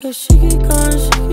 Yeah, she keep going, she keep